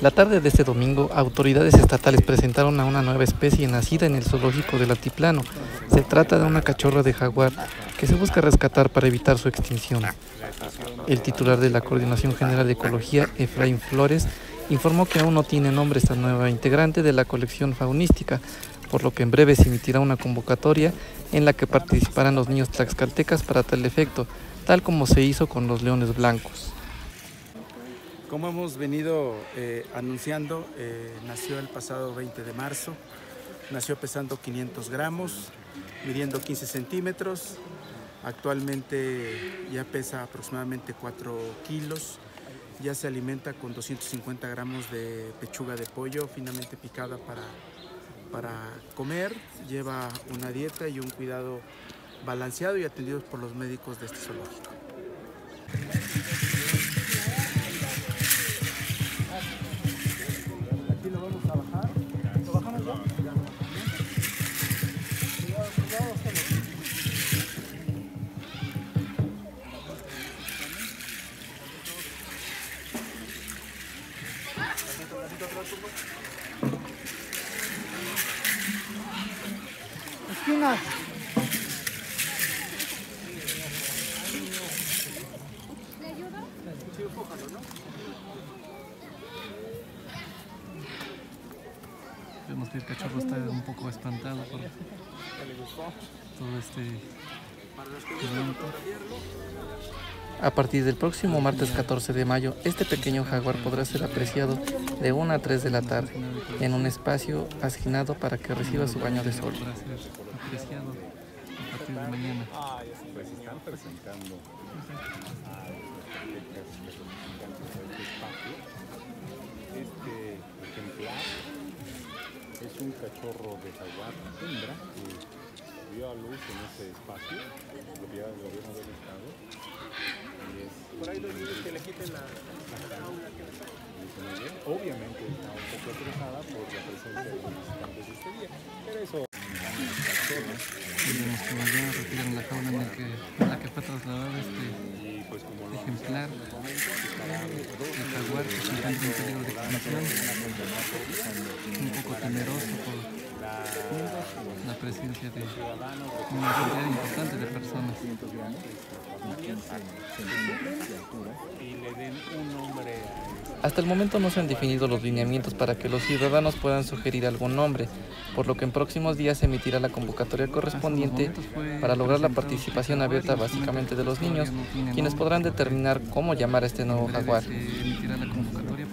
La tarde de este domingo, autoridades estatales presentaron a una nueva especie nacida en el zoológico del Altiplano. Se trata de una cachorra de jaguar que se busca rescatar para evitar su extinción. El titular de la Coordinación General de Ecología, Efraín Flores, informó que aún no tiene nombre esta nueva integrante de la colección faunística, por lo que en breve se emitirá una convocatoria en la que participarán los niños tlaxcaltecas para tal efecto, tal como se hizo con los leones blancos. Como hemos venido eh, anunciando, eh, nació el pasado 20 de marzo, nació pesando 500 gramos, midiendo 15 centímetros, actualmente ya pesa aproximadamente 4 kilos, ya se alimenta con 250 gramos de pechuga de pollo finamente picada para, para comer, lleva una dieta y un cuidado balanceado y atendidos por los médicos de este zoológico. Esquina. Vemos que el cachorro está un poco espantado por todo este. A partir del próximo martes 14 de mayo, este pequeño jaguar podrá ser apreciado de 1 a 3 de la tarde en un espacio asignado para que reciba su baño de sol. Podrá ser apreciado a partir de mañana. Pues están presentando este. Este ejemplar es un cachorro de jaguar hembra que dio a luz en este espacio, propiedad del gobierno del estado. Y es, por ahí los niños que le quiten la, la jaula. Obviamente está un poco estresada por la presencia de los visitantes este día, pero eso... Tenemos que volver a retirar la jaula en, el que, en la que fue trasladado este pues como lo ejemplar el jaguar que se encuentra en peligro de extinción un poco temeroso por la presencia de una cantidad importante de personas y le den un nombre hasta el momento no se han definido los lineamientos para que los ciudadanos puedan sugerir algún nombre, por lo que en próximos días se emitirá la convocatoria correspondiente para lograr la participación abierta básicamente de los niños, quienes podrán determinar cómo llamar a este nuevo jaguar.